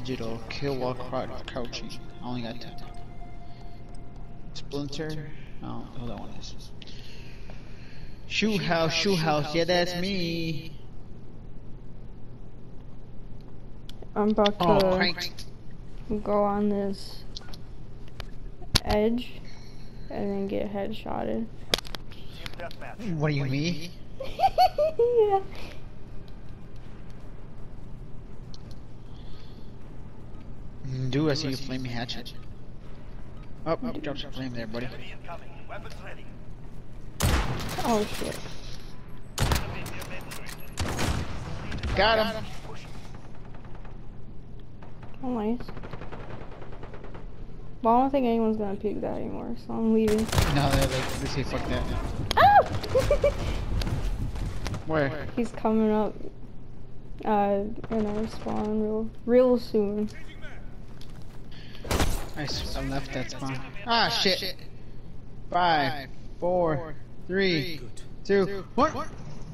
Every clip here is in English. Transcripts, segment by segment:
digital kill while crouching. I only got 10. Splinter. Oh, oh, that one is. Shoot house, shoot house. Yeah, that's me. I'm about Oh, to cranked. go on this edge and then get headshotted. What do you mean? yeah. Do I see you flaming hatchet? Oh, oh drop some flame there, buddy. Oh shit. Got him. Oh nice. Well, I don't think anyone's gonna pick that anymore, so I'm leaving. No, they're like, they say fuck that. Oh! Where? He's coming up uh in our spawn real real soon. Nice, I left that spawn. Ah, shit. Five, four, three, two, one.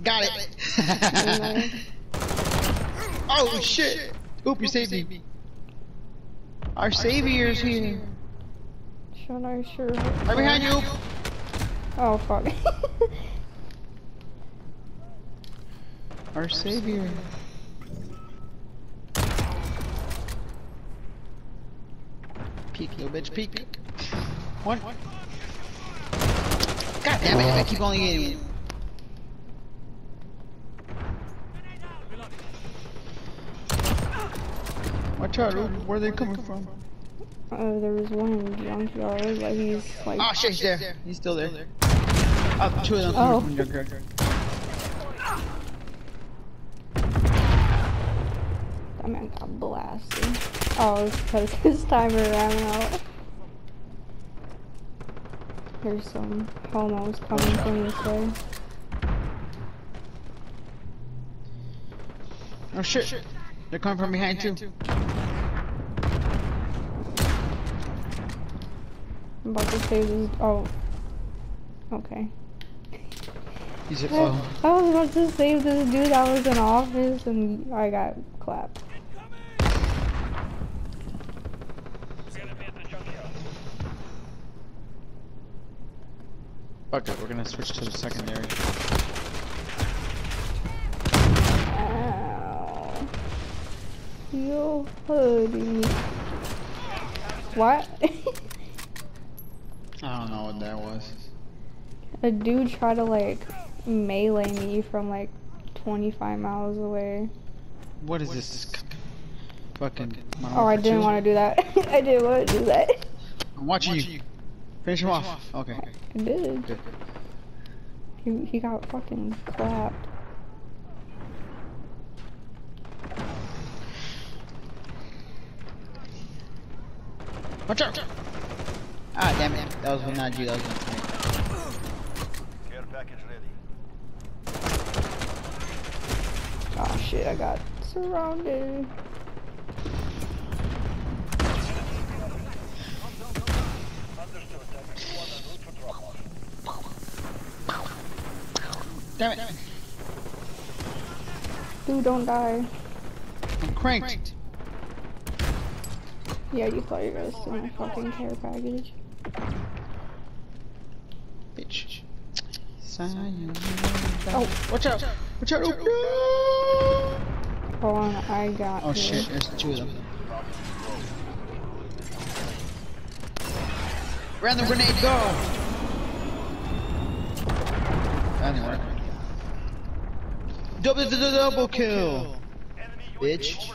Got it. oh shit! Oop, you saved me. Our savior's here. Should I sure? Right behind you. Oh fuck. Our savior. Peek, little bitch, peek. peek. One. God damn it, I keep only getting. Watch out, where are they coming from? uh, there was one in the junkyard, but he's like. Ah, shit, he's there. He's still there. Oh, two of them Oh. from the junkyard. That man got blasted. Oh, it's because his timer ran out. There's some homos coming from this way. Oh shit. They're coming from behind too. I'm about to save this. Oh. Okay. He's I oh. I was about to save this dude that was in office and I got clapped. Fuck it, we're gonna switch to the secondary. Ow. Yo, hoodie. What? I don't know what that was. A dude tried to like melee me from like 25 miles away. What is this? this c- fucking. Oh, I didn't want to do that. I didn't want to do that. I'm watching you. Finish him off. Okay. I did. He, he got fucking clapped. Watch out! Ah, damn it. That was not you. That was not me. Care package ready. Oh shit, I got surrounded. Understood. Everyone en route for drop-off. Damn it. Dude, don't die. I'm cranked. Yeah, you thought you were gonna steal my fucking care package. Bitch. Sayonara. Oh. Watch out! Watch out! Oh, Hold on, I got! Oh shit, there's two of them. Random grenade, go! That. Double, double, double kill! Bitch.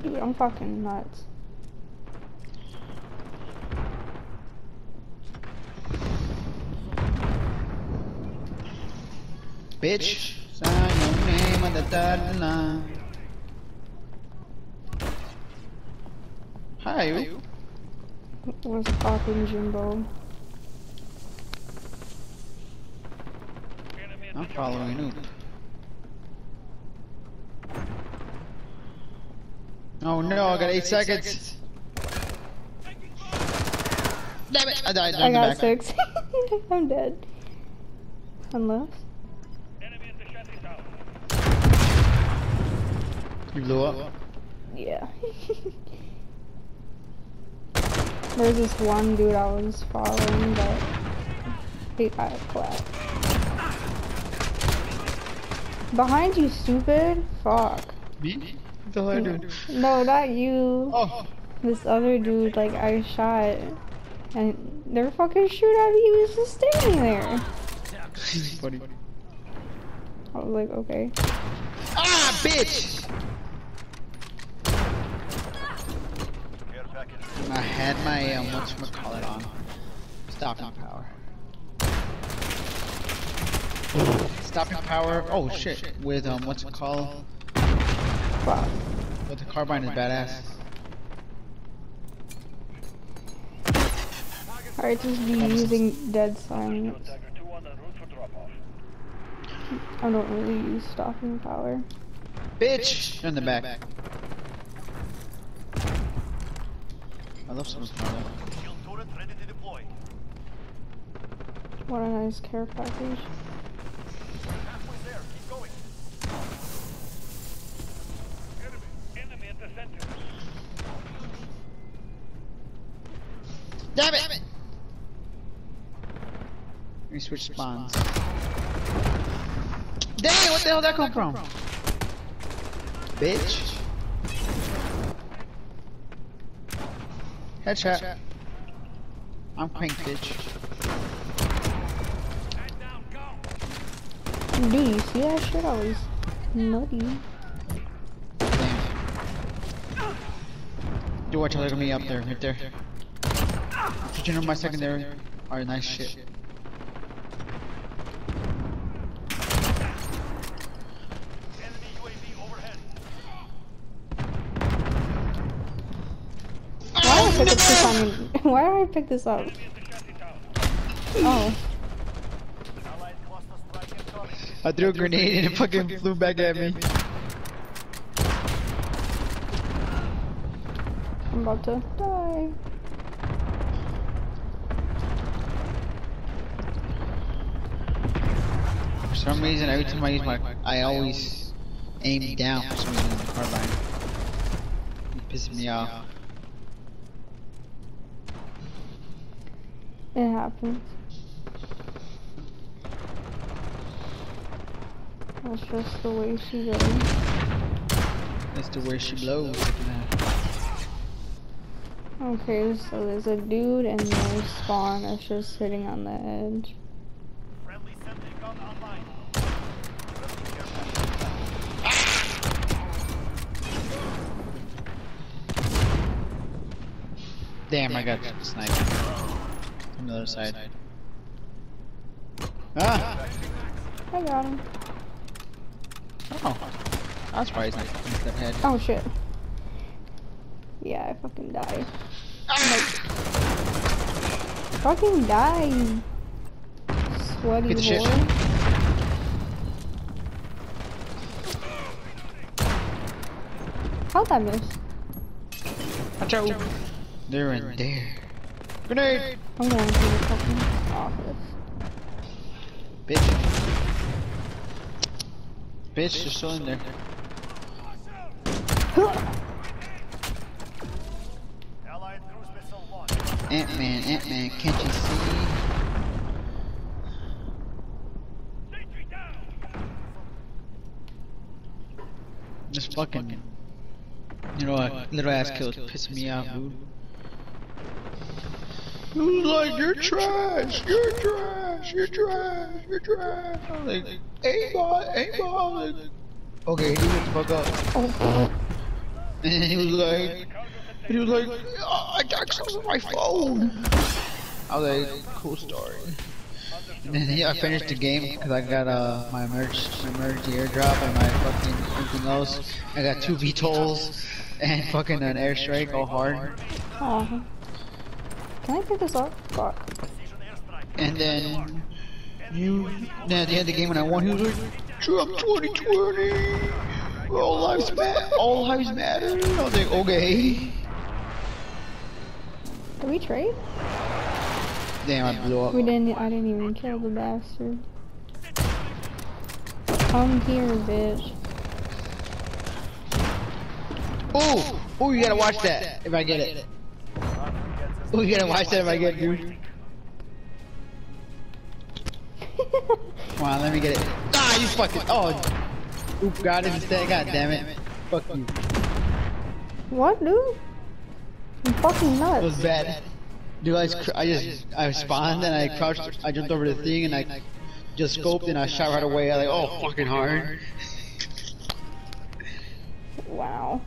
Dude, I'm fucking nuts. Bitch. Sign your name on the dotted line. Hi. What's poppin', Jimbo? I'm following Oop. Oh no, I got eight seconds. Damn it! I died. I got back. six. I'm dead. Unless. Enemy at the shanty town. You blew up? Yeah. There's this one dude I was following, but he got clapped. Behind you, stupid! Fuck. Me? The hell I doing? No, not you. Oh! This other dude, like, I shot. And they're fucking shooting at me. He was just standing there. Funny. I was like, okay. Ah, bitch! Care package. I had my, um, whatchamacallit on. Stopping power. Stopping power, oh shit, with, um, what's it called? Fuck. With the carbine is badass. Alright, just be using dead silence. Dagger 2 on en route for drop-off. I don't really use stopping power. Bitch! In the back. I love someone's car. Shield turret ready to deploy. What a nice care package. Halfway there. Keep going. Enemy. Enemy at the center. Damn it! Let me switch spawns. Dang, what the hell did that come from? Bitch. Headshot. I'm crank, bitch. Man down. Go. Dude, you see that shit? Oh, I was nutty. Damn. Do watch out, look at me up there, right there. Switching on my secondary. Alright, nice shit. Why did I pick up this on? Why did I pick this up? Enemy at the shanty town. Oh, Allied cluster strike incoming. I threw a grenade and it fucking flew back at me. I'm about to die. For some reason, every time I use my, I always aim down for some reason with the carbine. It pisses me off. It happens. That's just the way she goes. That's the way she blows. Okay, so there's a dude and there's spawn that's just sitting on the edge. Friendly sentry gun online. Friendly care. Damn, I got sniped. On the other side. Ah! I got him. Oh. That's why he's not that head. Oh shit. Yeah, I fucking died. Fucking die. Sweaty Get the shit. boy. How'd that miss? Watch out! They're in there. Grenade! I'm going to the fucking office. Bitch. Bitch, you're still in there. Allied cruise missile launched. Ant-Man, Ant-Man, can't you see? This fucking, you know what, little ass kill is pissing me off, dude. He was like, you're trash, you're trash, you're trash, you're trash. I was like, aimbot, aimbot. Okay, he get the fuck up. Oh, And he was like, he was like, oh, I got something on my phone. I was like, cool story. And then yeah, I finished the game because I got uh my emergency, emergency airdrop and my fucking everything else. I got two VTOLs and fucking an airstrike all hard. aw. Can I pick this up? Fuck. And then you, then at the end of the game when I won, he was like, Trump 2020, all lives matter, all lives matter. I was like, okay. Did we trade? Damn, I blew up. We didn't. I didn't even kill the bastard. Come here, bitch. Ooh! Ooh, you gotta watch that if I get it. You gotta watch that if I get it, dude. Come on, let me get it. Ah, you fucking. Oh. Oop, got it instead. God damn it. Fuck you. what, dude? I'm fucking That was nuts. bad. Dude, I I just, I spawned and I crouched, I jumped over the thing and I just scoped and I shot right away. I like, oh, fucking hard. Wow.